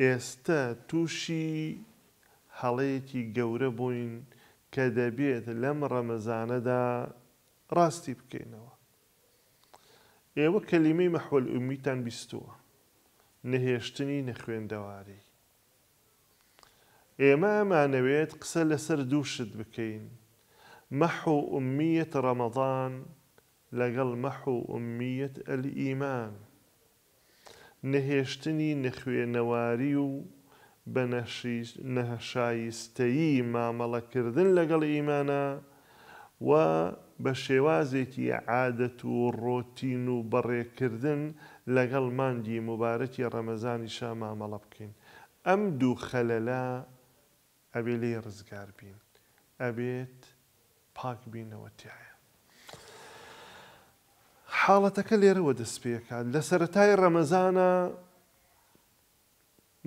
ئێستە تووشی هەڵەیەکی گەورە بووین کە دەبێت لەم ڕەمەزانەدا ڕاستی بکەینەوە. ئێوە کەلیمەی محو الأمیتان بیستووە، نەهێشتنی نەخوێندەواری. ئێمە ئەمانەوێت قسە لەسەر دوو شت بکەین، محو امیت رمضان لەگەڵ محو امیت الایمان. نەهێشتنی نەخوێنەواری و بە نەشایستەیی مامەڵەکردن لەگەڵ ئیمانا و بە شێوازێکی عادەت و ڕۆتین و بەڕێکردن لەگەڵ مانگی موبارەکی ڕەمەزانیشا مامەڵە بکەین ئەم دوو خەلەلە ئەبێ لێی ڕزگار بین ئەبێت پاک بینەوە تایە. حاڵەتەکە لێرەوە دەست پێکات لە سەرەتای ڕەمەزانا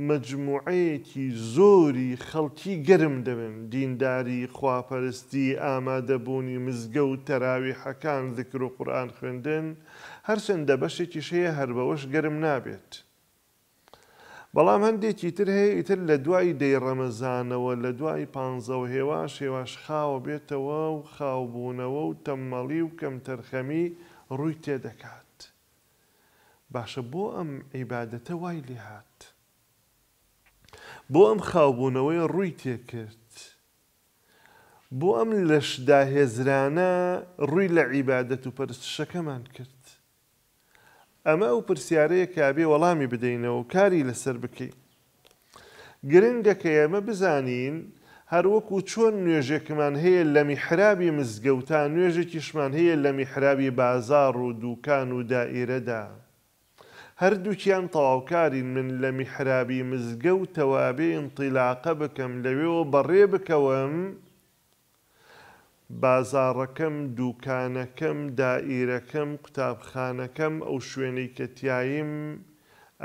مەجموعەیەکی زۆری خەڵکی گەرم دەبن دینداری خواپەرستی ئامادەبوونی مزگەوت تەراویحەکان زکرو قورئان خوێندن هەرچەندە بەشێکیش هەیە هەربەوەش گەرم نابێت بەڵام هەندێکی تر هەیە ئیتر لە دوای دەی ڕەمەزانەوە لە دوای پانزەوە هێواش هێواش خاوە بێتەوە و خاو بوونەوە و تەمەڵی و کەمتەرخەمی ڕووی تێ دەکات باشە بۆ ئەم عیبادەتە وای لێ هات بۆ ئەم خاو بوونەوەیە ڕووی تێ کرد بۆ ئەم لەش داهێزرانە ڕووی لە عیبادەت و پەرستشەکەمان کرد ئەمە ئەو پرسیارەیە کە ئەبێ وەڵامی بدەینەوە و کاری لەسەر بکەین. گرنگە کە ئێمە بزانین هەر وەکوو چۆن نوێژێکمان هەیە لە میحرابی مزگەوتا، نوێژێکیشمان هەیە لە میحرابی بازاڕ و دووکان و دائیرەدا. هەردووکیان تەواوکارین، من لە میحرابی مزگەوتەوە ئەبێ ئینتیلاقە بکەم، لەوێوە بەڕێ بکەوم، بازاڕەکەم، دووکانەکەم، دائیرەکەم، قوتابخانەکەم، ئەو شوێنەی کە تیایم،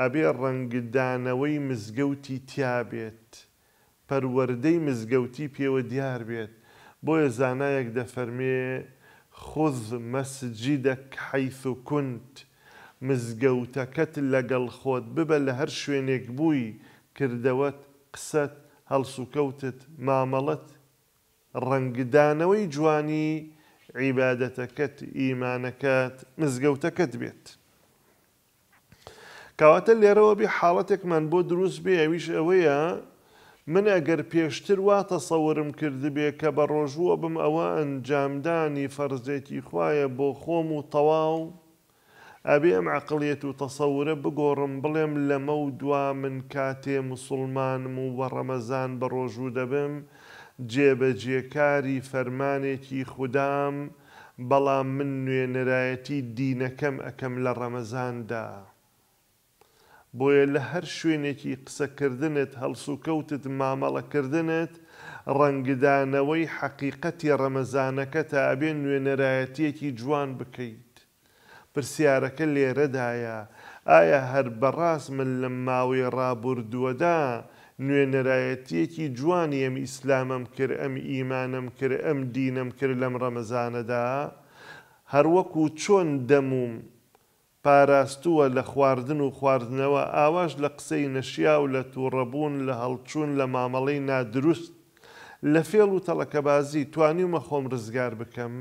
ئەبێ ڕەنگدانەوەی مزگەوتی تیا بێت، پەروەردەی مزگەوتی پێوە دیار بێت، بۆیە زانایەک دەفەرمێ، خذ مسجدک حیث کنت، مزگەوتەکەت لەگەڵ خۆت ببە لە هەر شوێنێک بووی، کردەوەت، قسەت، هەڵسوکەوتت، مامەڵەت، ڕەنگدانەوەی جوانی عیبادەتەکەت، ئیمانەکەت، مزگەوتەکەت بێت. کەواتە لێرەوە بێ حاڵەتێکمان بۆ دروست بێ ئەویش ئەوەیە من ئەگەر پێشتر وا تەسەورم کردبێ کە بە ڕۆژووەبم ئەوە ئەنجامدانی فەرزێتی خوایە بۆ خۆم و تەواو ئەبێ ئەم عەقڵیەت و تەسەورە بگۆڕم بڵێم لەمەو دوا من کاتێ موسوڵمانم و بە ڕەمەزان بە ڕۆژوو دەبم جێ بە جێ کاری فەرمانێکی خودام بەڵام من نوێنەرایەتی دینەکەم ئەکەم لە ڕەمەزان دا. بۆیە لە هەر شوێنێکی قسەکردنت، هەڵسوکەوتت، مامەڵەکردنت، ڕەنگدانەوەی حەقیقەتی ڕەمەزانەکەتە، ئەبێ نوێنەرایەتییەکی جوان بکەیت. پرسیارەکە لێرەدایە، ئایا هەر بەڕاست من لەم ماوەی ڕابوردووەدا نوێنەرایەتییەکی جوانی ئەم ئیسلامەم کرد، ئەم ئیمانەم کرد، ئەم دینەم کرد لەم ڕەمەزانەدا؟ هەر وەکو چۆن دەمووم پاراستووە لە خواردن و خواردنەوە، ئاواش لە قسەی نەشیاو، لە تووڕەبوون، لە هەڵچوون لە مامەڵەی نادروست، لە فێڵ و تەڵەکەبازی، توانیومە خۆم ڕزگار بکەم؟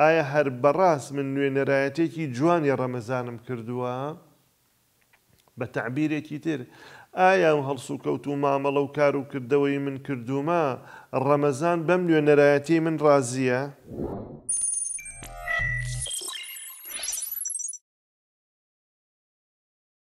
ئایا هەر بەڕاست من نوێنەرایەتێکی جوانی ڕەمەزانم کردووە؟ بە تەعبیرێکی تر، ئایا ئەو هەڵسوکەوت و مامەڵە و کار و کردەوەی من کردوومە، ڕەمەزان بەم نوێنەرایەتیەی من ڕازییە؟